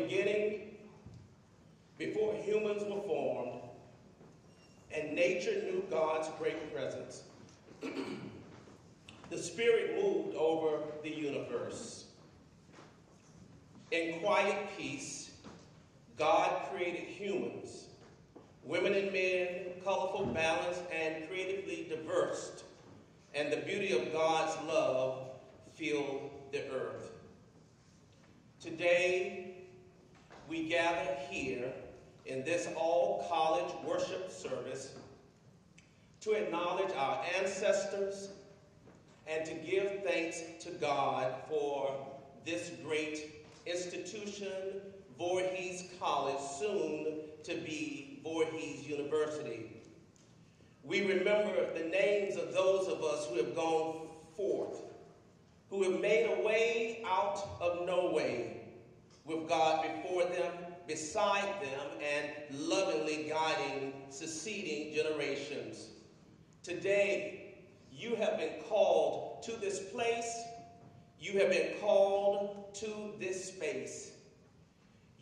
beginning, before humans were formed, and nature knew God's great presence, the Spirit moved over the universe. In quiet peace, God created humans, women and men, colorful, balanced, and creatively diverse, and the beauty of God's love filled the earth. Today, we gather here in this all college worship service to acknowledge our ancestors and to give thanks to God for this great institution, Voorhees College, soon to be Voorhees University. We remember the names of those of us who have gone forth, who have made a way out of no way, with God before them, beside them, and lovingly guiding succeeding generations. Today, you have been called to this place. You have been called to this space.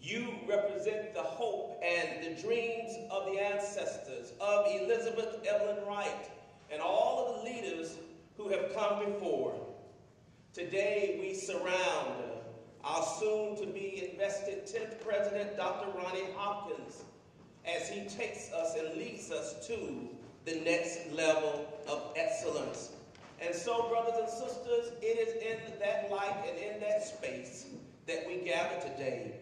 You represent the hope and the dreams of the ancestors of Elizabeth Evelyn Wright and all of the leaders who have come before. Today, we surround our soon to be invested 10th President, Dr. Ronnie Hopkins, as he takes us and leads us to the next level of excellence. And so, brothers and sisters, it is in that light and in that space that we gather today.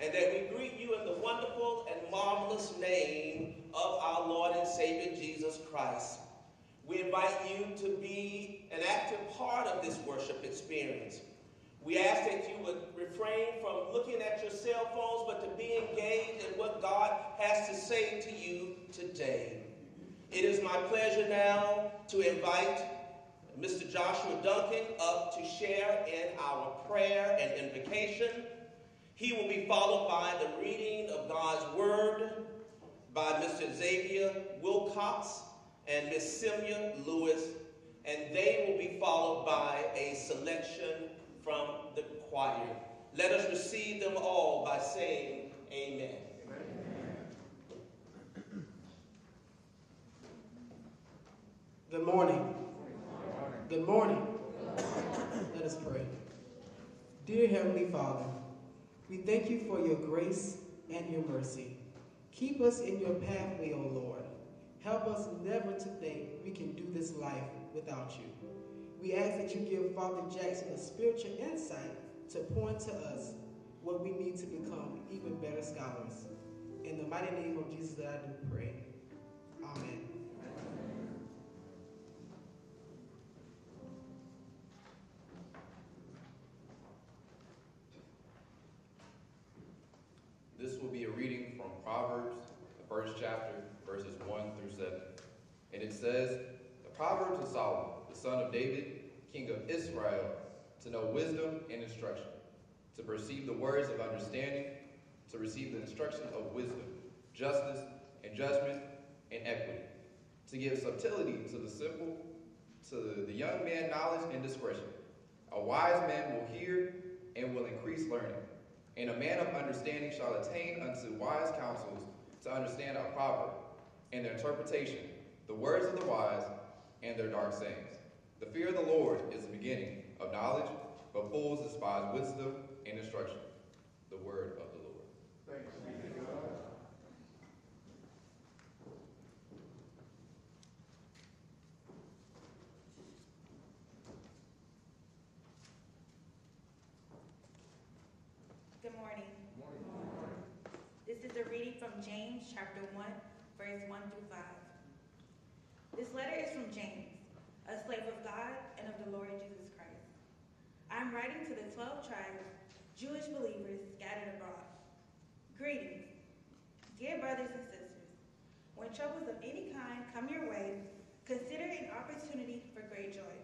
And that we greet you in the wonderful and marvelous name of our Lord and Savior Jesus Christ. We invite you to be an active part of this worship experience. We ask that you would refrain from looking at your cell phones, but to be engaged in what God has to say to you today. It is my pleasure now to invite Mr. Joshua Duncan up to share in our prayer and invocation. He will be followed by the reading of God's Word by Mr. Xavier Wilcox and Miss Simia Lewis, and they will be followed by a selection from the choir. Let us receive them all by saying amen. amen. Good morning. Good morning. Let us pray. Dear Heavenly Father, we thank you for your grace and your mercy. Keep us in your pathway, O Lord. Help us never to think we can do this life without you. We ask that you give Father Jackson a spiritual insight to point to us what we need to become even better scholars. In the mighty name of Jesus that I do pray. Amen. This will be a reading from Proverbs, the first chapter, verses 1 through 7. And it says, The Proverbs of Solomon, son of David, king of Israel, to know wisdom and instruction, to perceive the words of understanding, to receive the instruction of wisdom, justice and judgment and equity, to give subtlety to the simple, to the young man knowledge and discretion. A wise man will hear and will increase learning and a man of understanding shall attain unto wise counsels to understand a proverb, and their interpretation, the words of the wise, and their dark sayings. The fear of the Lord is the beginning of knowledge, but fools despise wisdom and instruction. The word of the Lord. Thanks be to God. Good morning. Good morning. This is a reading from James chapter 1, verse 1 through 5. This letter is from James, a slave of God and of the Lord Jesus Christ. I am writing to the 12 tribes, Jewish believers scattered abroad. Greetings. Dear brothers and sisters, when troubles of any kind come your way, consider an opportunity for great joy.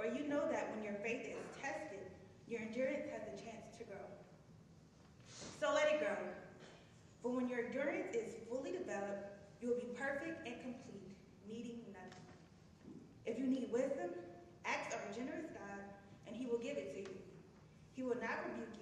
For you know that when your faith is tested, your endurance has a chance to grow. So let it grow. For when your endurance is fully developed, you will be perfect and complete, needing nothing. If you need wisdom, ask our generous God, he will give it to you. He will not rebuke you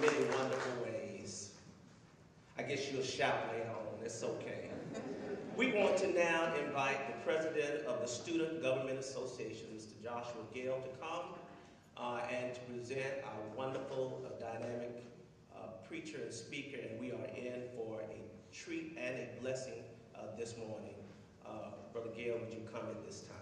many wonderful ways. I guess you'll shout later on. It's okay. We want to now invite the president of the Student Government Association, Mr. Joshua Gale, to come uh, and to present our wonderful, uh, dynamic uh, preacher and speaker. And we are in for a treat and a blessing uh, this morning. Uh, Brother Gale, would you come at this time?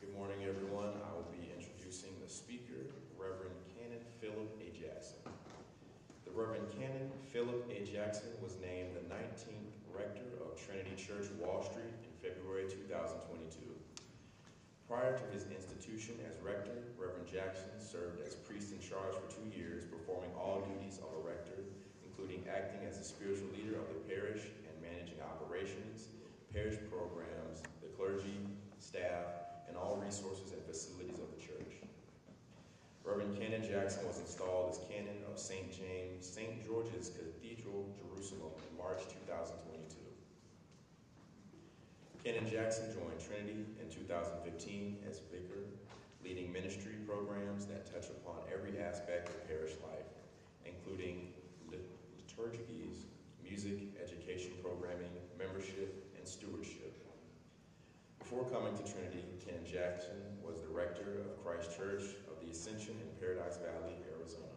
Good morning, everyone. I will be introducing the speaker, Reverend Canon Philip A. Jackson. The Reverend Canon Philip A. Jackson was named the 19th Rector of Trinity Church, Wall Street in February 2022. Prior to his institution as rector, Reverend Jackson served as priest in charge for two years, performing all duties of a rector, including acting as the spiritual leader of the parish and managing operations, parish programs, the clergy, staff, and all resources and facilities of the church. Reverend Canon Jackson was installed as canon of St. James, St. George's Cathedral, Jerusalem in March 2022. Canon Jackson joined Trinity in 2015 as vicar, leading ministry programs that touch upon every aspect of parish life, including lit- liturgies, music, education programming, membership, and stewardship. Before coming to Trinity, Canon Jackson was the rector of Christ Church the Ascension in Paradise Valley, Arizona.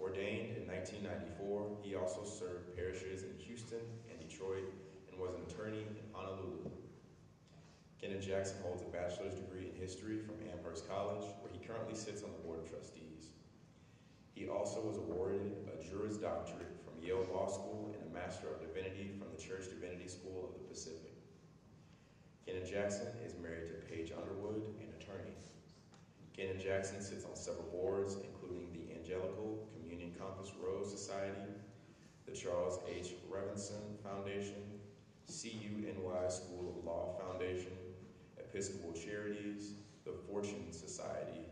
Ordained in 1994, he also served parishes in Houston and Detroit and was an attorney in Honolulu. Canon Jackson holds a bachelor's degree in history from Amherst College, where he currently sits on the board of trustees. He also was awarded a Juris Doctorate from Yale Law School and a Master of Divinity from the Church Divinity School of the Pacific. Canon Jackson is married to Paige Underwood, an attorney. Canon Jackson sits on several boards, including the Anglican Communion Compass Rose Society, the Charles H. Revson Foundation, CUNY School of Law Foundation, Episcopal Charities, the Fortune Society,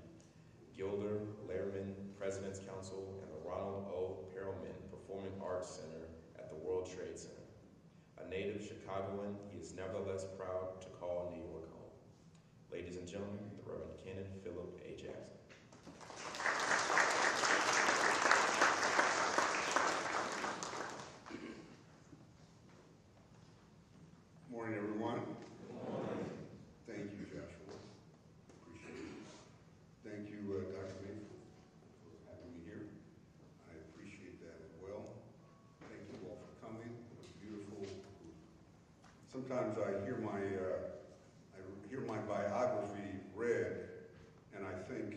Gilder Lehrman President's Council, and the Ronald O. Perelman Performing Arts Center at the World Trade Center. A native Chicagoan, he is nevertheless proud to call New York home. Ladies and gentlemen, Reverend Canon Philip A. Jackson. Morning, everyone. Thank you, Joshua. Appreciate it. Thank you, uh, Dr. Mayfield, for having me here. I appreciate that as well. Thank you all for coming. It was beautiful. Sometimes I hear my, uh, I hear my biography read, and I think,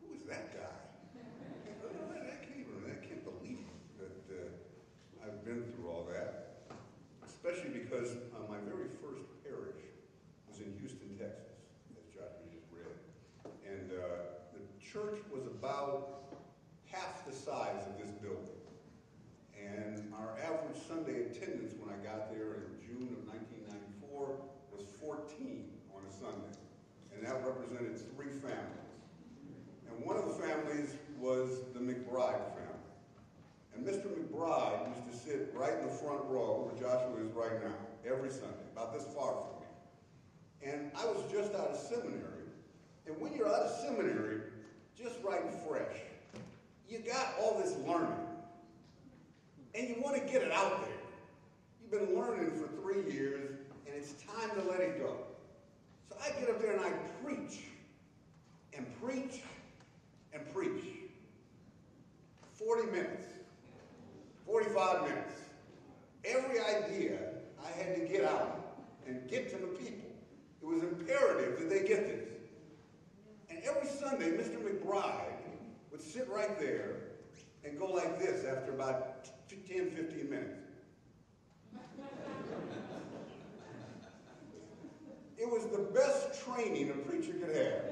who is that guy? I can't even, I can't believe that uh, I've been through all that especially because uh, my very first parish was in Houston, Texas, as Joshua just read. And uh, the church was about half the size of this building. And our average Sunday attendance when I got there in June of 1994 was 14 on a Sunday. And that represented three families. And one of the families was the McBride family. Mr. McBride used to sit right in the front row where Joshua is right now, every Sunday, about this far from me. And I was just out of seminary. And when you're out of seminary, just right and fresh, you got all this learning. And you want to get it out there. You've been learning for three years, and it's time to let it go. So I get up there and I preach, and preach, and preach. 40 minutes. 45 minutes. Every idea I had to get out and get to the people. It was imperative that they get this. And every Sunday, Mr. McBride would sit right there and go like this after about 10, 15 minutes. It was the best training a preacher could have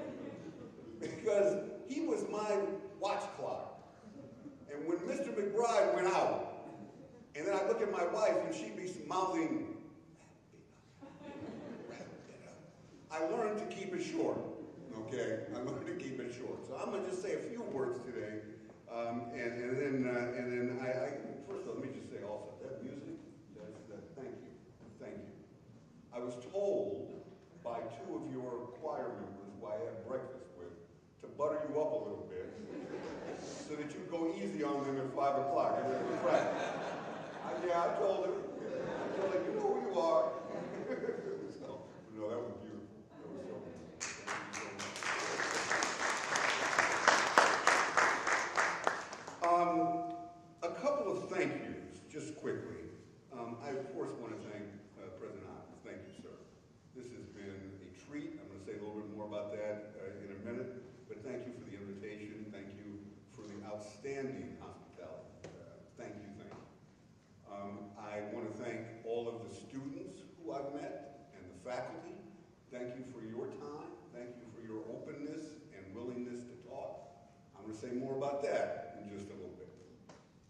because he was my watch clock. And when Mr. McBride went out, look at my wife and she'd be mouthing, I learned to keep it short, okay? I learned to keep it short. So I'm gonna just say a few words today, um, and, and then, uh, and then I, I, first let me just say also, that music, that's, that, thank you, thank you. I was told by two of your choir members who I had breakfast with to butter you up a little bit so that you go easy on them at five o'clock. I said, right. I, yeah, I told her. I told her, you know who you are. so, no, that was beautiful. That was so. Um, a couple of thank yous, just quickly. Um, I, of course, want to thank uh, President Hopkins. Thank you, sir. This has been a treat. I'm going to say a little bit more about that uh, in a minute, but thank you for the invitation. Thank you for the outstanding hospitality. Uh, thank you, thank you. Um, I want to thank all of the students who I've met and the faculty. Thank you for your time. Thank you for your openness and willingness to talk. I'm going to say more about that in just a little bit.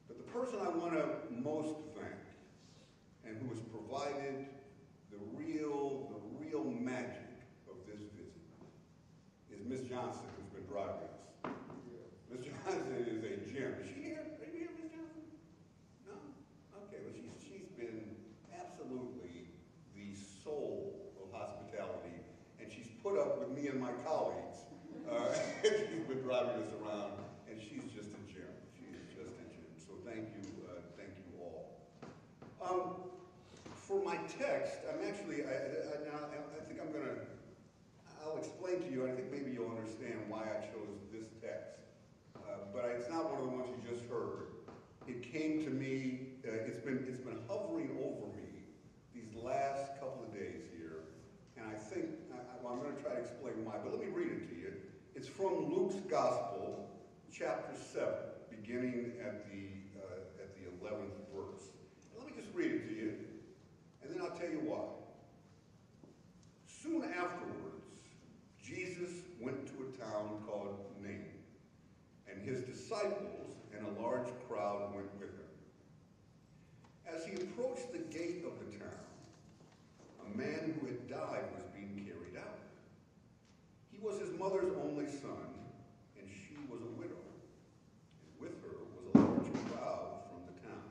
But the person I want to most thank and who has provided the real, the real magic of this visit is Miss Johnson, who's been driving us. Miss Johnson is a gem. Is she here? Are you here, Miss Johnson? No? Okay, well, she's, she's been absolutely the soul of hospitality, and she's put up with me and my colleagues. Uh, she's been driving us around, and she's just a gem. She is just a gem. So thank you, uh, thank you all. Um, for my text, I'm actually, I, I, now, I think I'm gonna, I'll explain to you, and I think maybe you'll understand why I chose this text. Uh, but it's not one of the ones you just heard. It came to me, uh, it's been, it's been hovering over me these last couple of days here. And I think, I, I- well, I'm gonna try to explain why, but let me read it to you. It's from Luke's Gospel, chapter seven, beginning at the, uh, at the eleventh verse. Let me just read it to you, and then I'll tell you why. Soon afterwards, Jesus went to a town called Nain, and his disciples and a large crowd went with him. As he approached the gate of the town, a man who had died was. He was his mother's only son, and she was a widow. And with her was a large crowd from the town.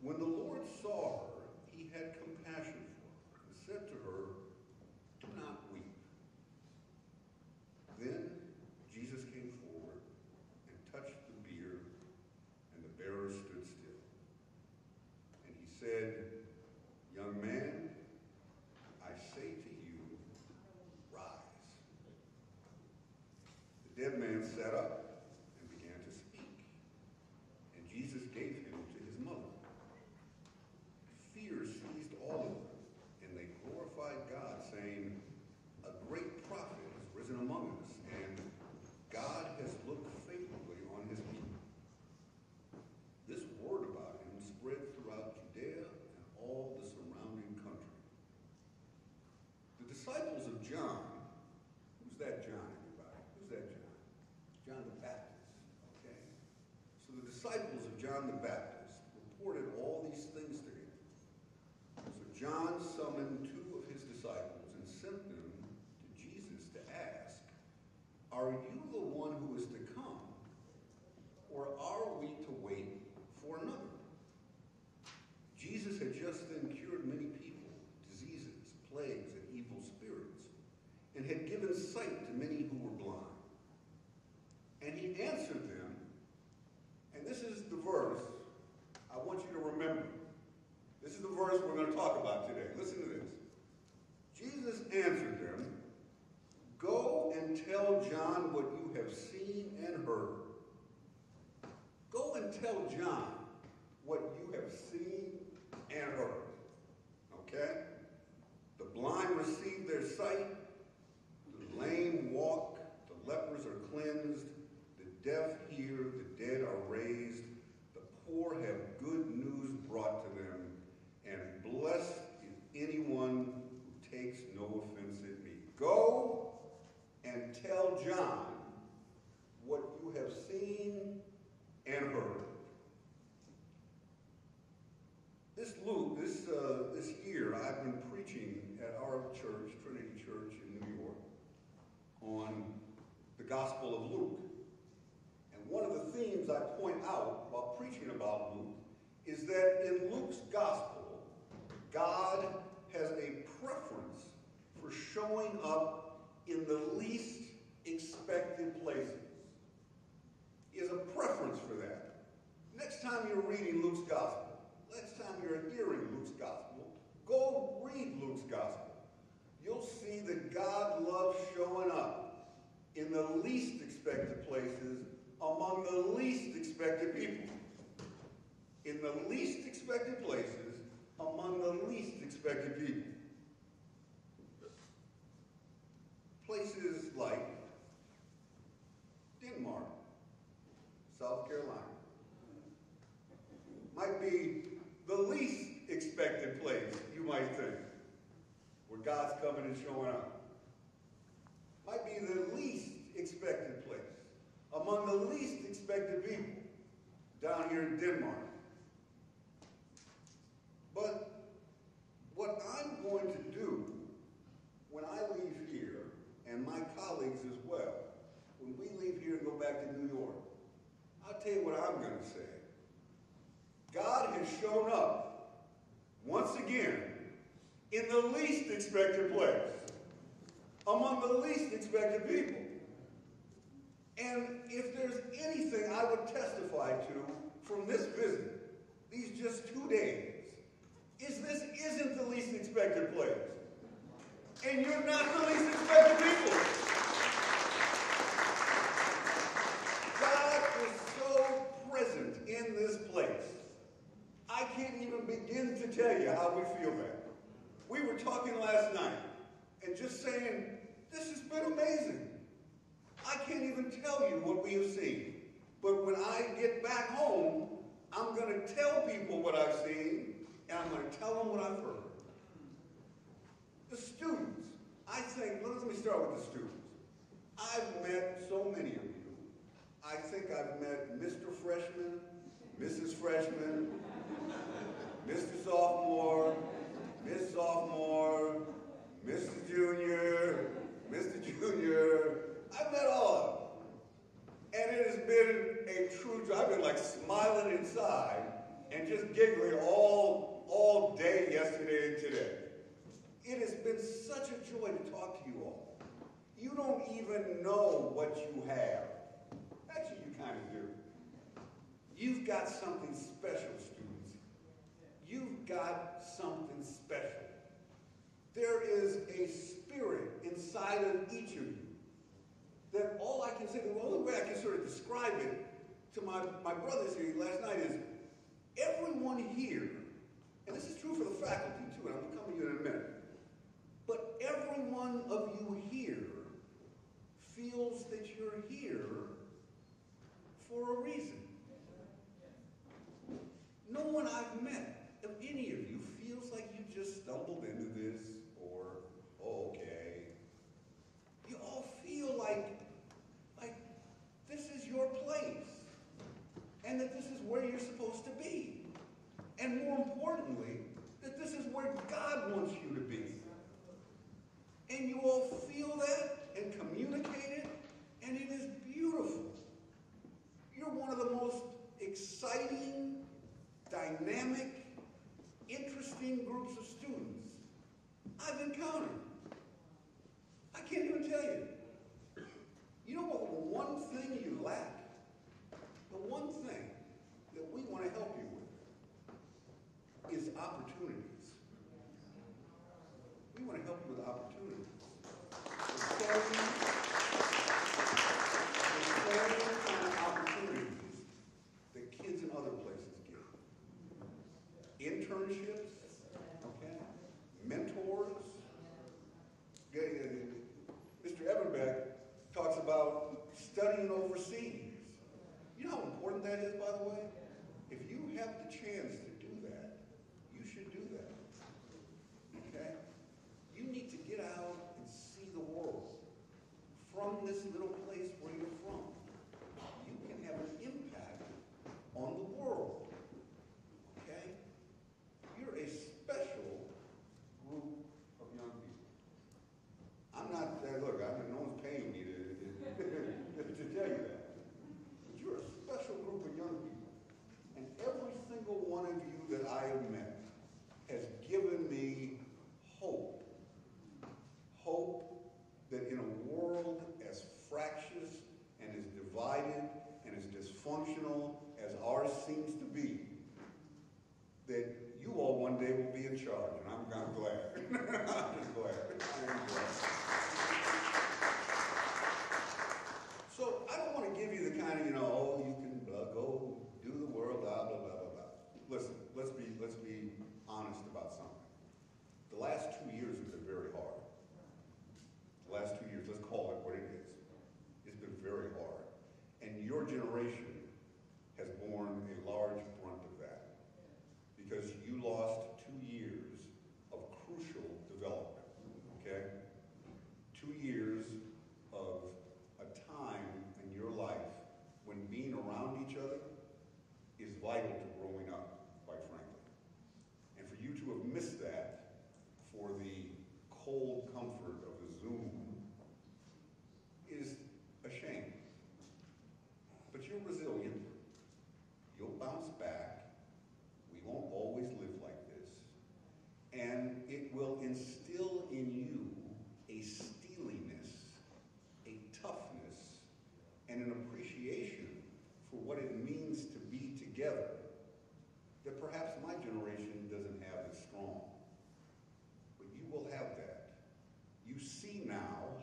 When the Lord saw her, he had compassion for her and said to her, Do not weep. Then Jesus came forward and touched the bier, and the bearer stood still. And he said, Young man, I say to you, rise. The sat up and began to speak, and Jesus gave him to his mother. Fear seized all of them, and they glorified God, saying, A great prophet has risen among us, and God has looked favorably on his people. This word about him spread throughout Judea and all the surrounding country. The disciples of John, who's that John, everybody? Who's that John? John the Baptist, okay? So the disciples of John the Baptist reported all these things to him. So John summoned two of his disciples and sent them to Jesus to ask, Are you the one who is to come, or are we to wait for another? Jesus had just then cured many people, diseases, plagues, and evil spirits, and had given sight to many who were blind. And he answered them, and this is the verse I want you to remember. This is the verse we're going to talk about today. Listen to this. Jesus answered them, Go and tell John what you have seen and heard. Go and tell John what you have seen and heard. Okay? The blind receive their sight, the lame walk, the lepers are cleansed, the deaf hear, the dead are raised, the poor have good news brought to them, and blessed is anyone who takes no offense at me. Go and tell John what you have seen and heard. This Luke, this, uh, this year, I've been preaching at our church, Trinity Church in New York, on the Gospel of Luke. And one of the themes I point out while preaching about Luke is that in Luke's Gospel, God has a preference for showing up in the least expected places. He has a preference for that. Next time you're reading Luke's Gospel, next time you're hearing Luke's Gospel, go read Luke's Gospel. You'll see that God loves showing up in the least expected places among the least expected people. In the least expected places among the least expected people. Places like Denmark, South Carolina. Might be the least expected place, you might think, where God's coming and showing up. Might be the least expected place, among the least expected people, down here in Denmark. But what I'm going to do when I leave here, and my colleagues as well, when we leave here and go back to New York, I'll tell you what I'm going to say. God has shown up once again in the least expected place, among the least expected people. And if there's anything I would testify to from this visit, these just two days, is this isn't the least expected place. And you're not the least expected people. God is so present in this place. I can't even begin to tell you how we feel that. We were talking last night and just saying, this has been amazing. I can't even tell you what we have seen. But when I get back home, I'm going to tell people what I've seen and I'm going to tell them what I've heard. The students, I think, let me start with the students. I've met so many of you. I think I've met Mr. Freshman, Mrs. Freshman, Mr. Sophomore, Miss Sophomore, Mr. Junior, Mr. Junior. I've met all of them. And it has been a true joy. I've been like smiling inside and just giggling all, all day yesterday and today. It has been such a joy to talk to you all. You don't even know what you have. Actually, you kind of do. You've got something special. You've got something special. There is a spirit inside of each of you that all I can say, the only way I can sort of describe it to my, my brothers here last night is everyone here, and this is true for the faculty too, and I'm coming to you in a minute, but every one of you here feels that you're here for a reason. No one I've met of any of you feels like you just stumbled into this or, oh, okay. You all feel like, like this is your place and that this is where you're supposed to be. And more importantly, that this is where God wants you to be. And you all feel that and communicate fractious and as divided and as dysfunctional as ours seems to be, that you all one day will be in charge, and I'm, I'm glad. I'm just glad. I'm glad. generation.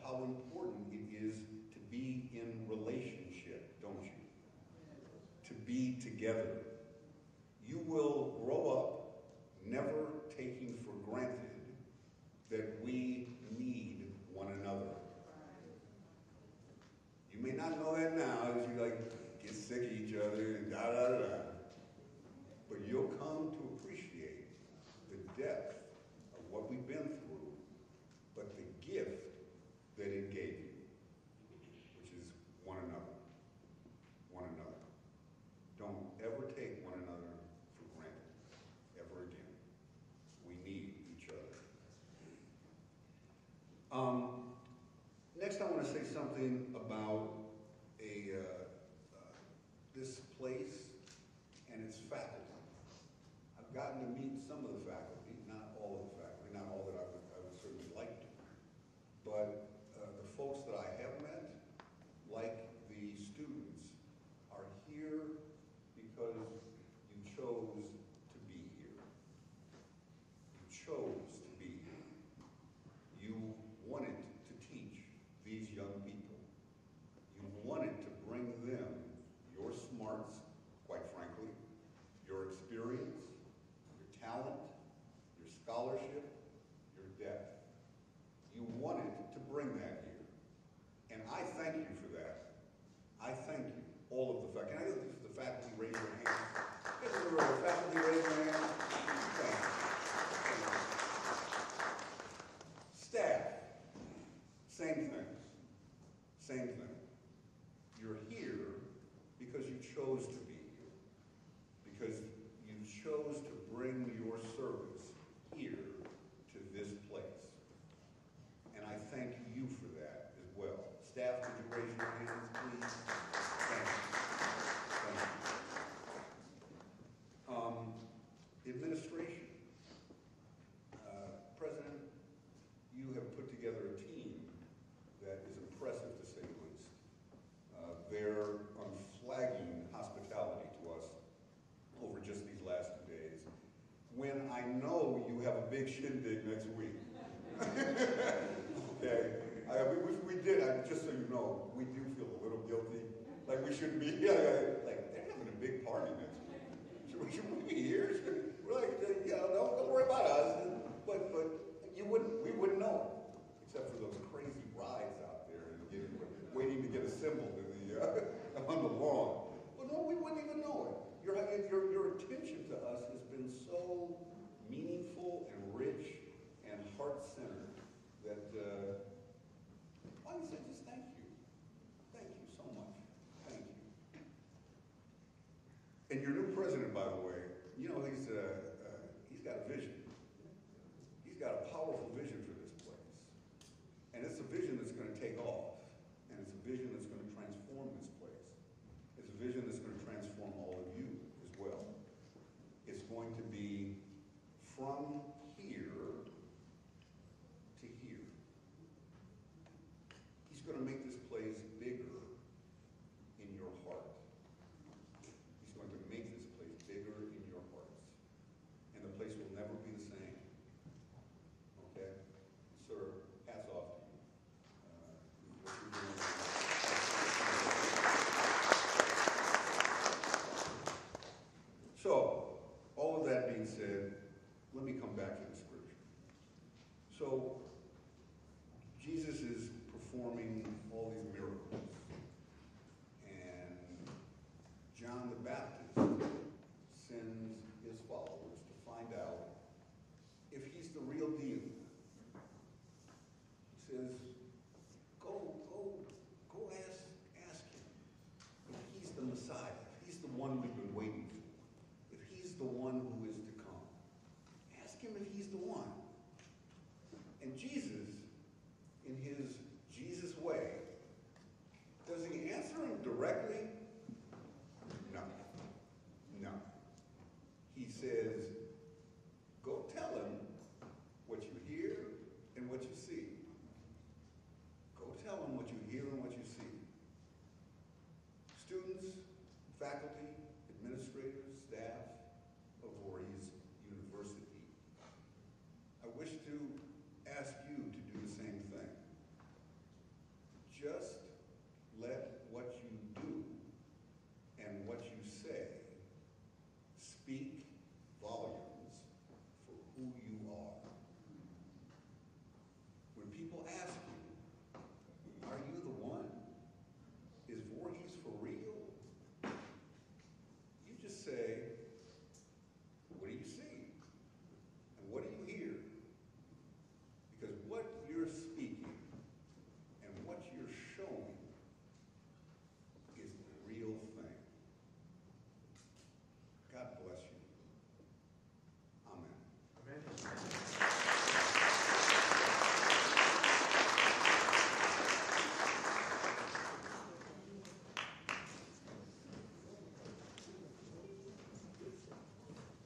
how important it is to be in relationship, don't you? To be together. You will grow up never taking for granted that we need one another. You may not know that now, as you like get sick of each other and da da da. Like we shouldn't be. Like, like they're having a big party next week. Should, we be here? We're like, you know, don't, don't worry about us. But but you wouldn't. We wouldn't know, except for those crazy rides out there and getting, waiting to get assembled in the uh, on the lawn. But no, we wouldn't even know it. Your your your attention to us has been so meaningful and rich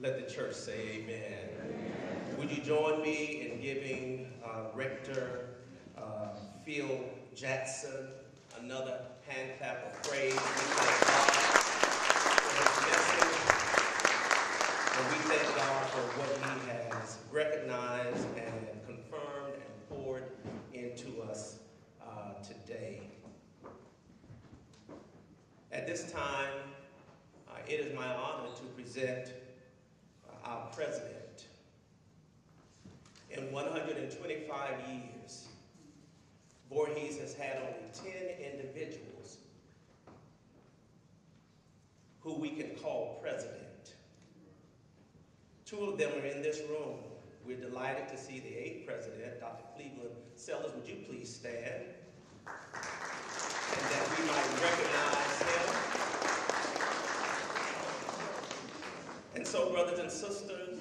Let the church say amen. amen. Would you join me in giving uh, Rector uh, Phil Jackson another hand clap of praise? And we thank God for what he has recognized and confirmed and poured into us uh, today. At this time, uh, it is my honor to present our president in 125 years, Voorhees has had only 10 individuals who we can call president. Two of them are in this room. We're delighted to see the eighth president, Dr. Cleveland Sellers. Would you please stand? And that we might recognize him. And so, brothers and sisters,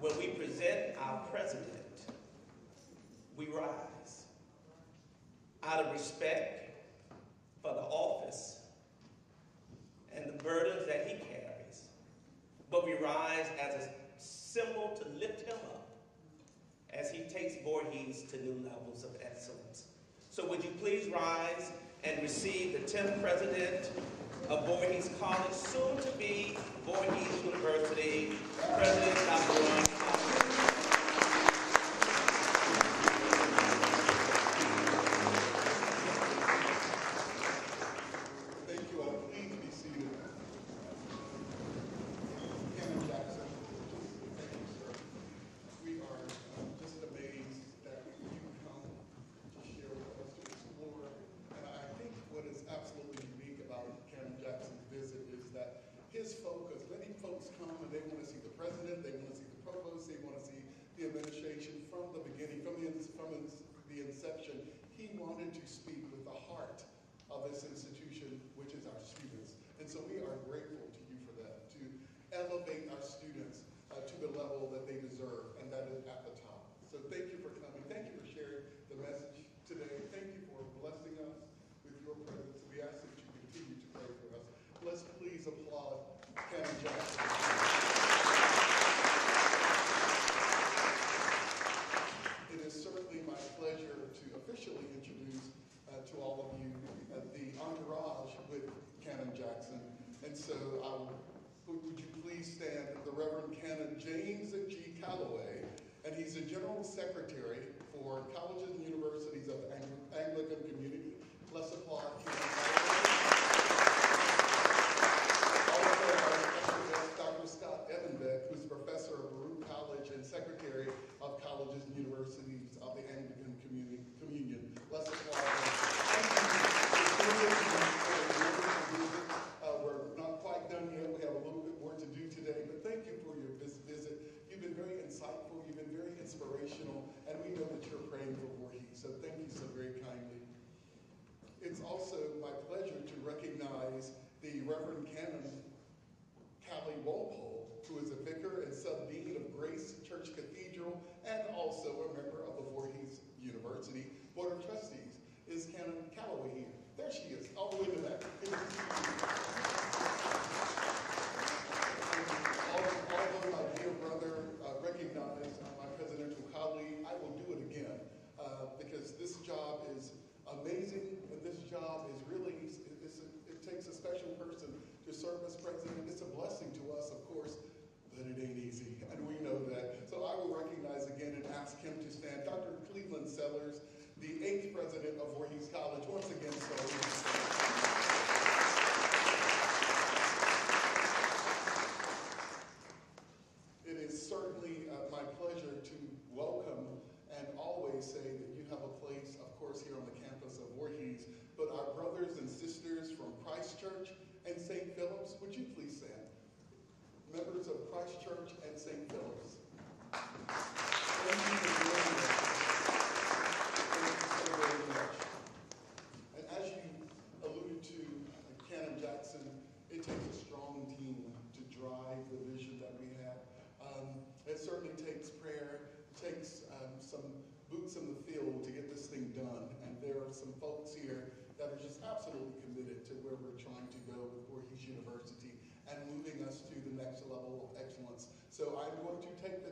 when we present our president, we rise out of respect for the office and the burdens that he carries. But we rise as a symbol to lift him up as he takes Voorhees to new levels of excellence. So would you please rise and receive the 10th President of Voorhees College, soon to be Voorhees University, President Dr.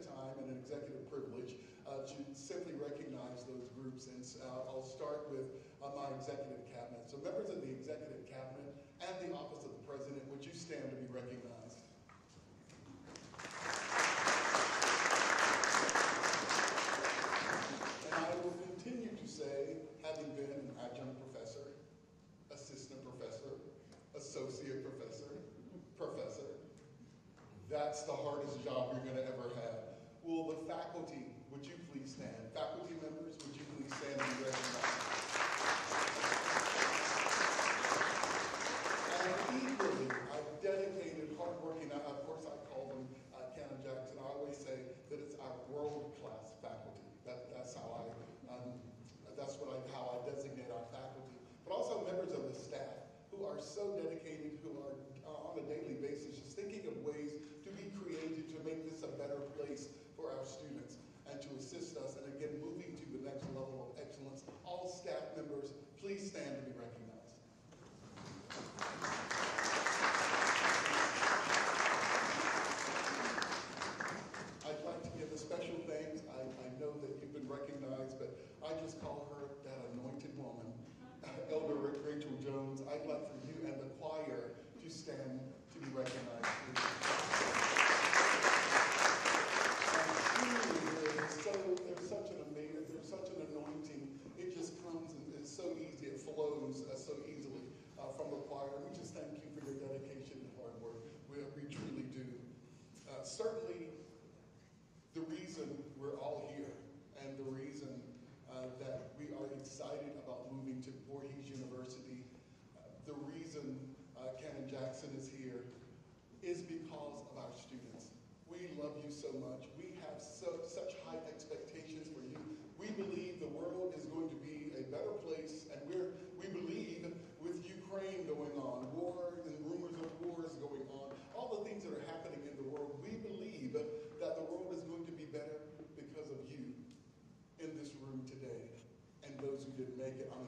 time and an executive privilege uh, to simply recognize those groups. And uh, I'll start with uh, my executive cabinet. So members of the executive cabinet and the office of the president, would you stand to be recognized? faculty, would you please stand? Faculty members, would you please stand and be? didn't make it. I'm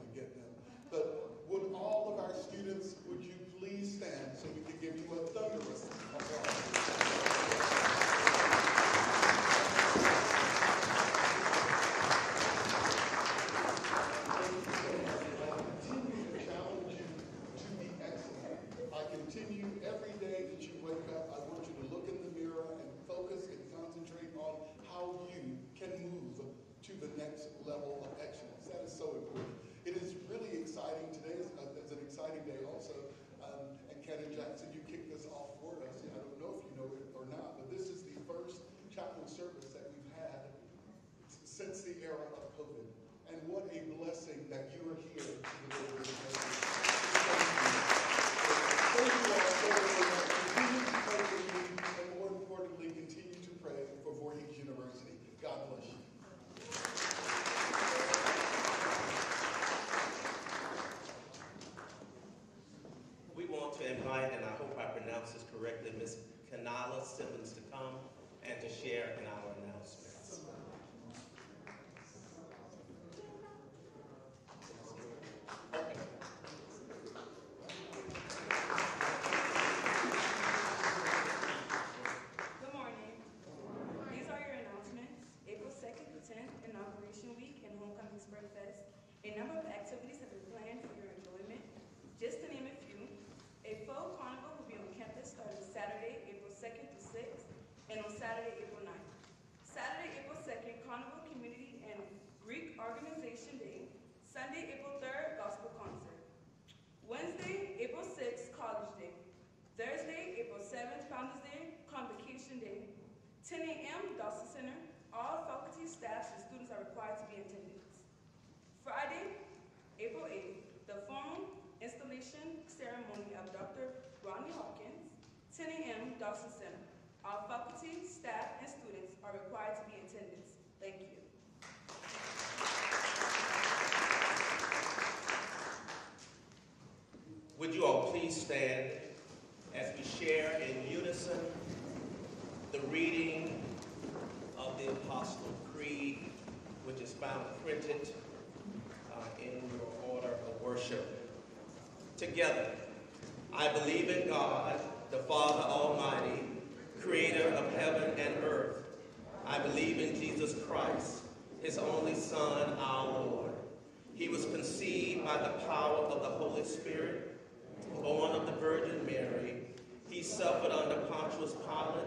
10 a.m., Dawson Center. All faculty, staff, and students are required to be in attendance. Friday, April 8th, the formal installation ceremony of Dr. Ronnie Hawkins. 10 a.m., Dawson Center. All faculty, staff, and students are required to be in attendance. Thank you. Would you all please stand as we share in unison reading of the Apostle Creed, which is found printed uh, in your order of worship. Together, I believe in God, the Father Almighty, creator of heaven and earth. I believe in Jesus Christ, his only Son, our Lord. He was conceived by the power of the Holy Spirit born of the Virgin Mary. He suffered under Pontius Pilate,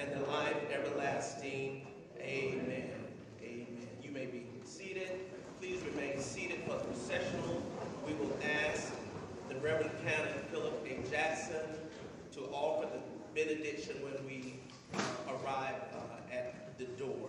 and the life everlasting. Amen. Amen. You may be seated. Please remain seated for the processional. We will ask the Reverend Canon Philip A. Jackson to offer the benediction when we uh, arrive uh, at the door.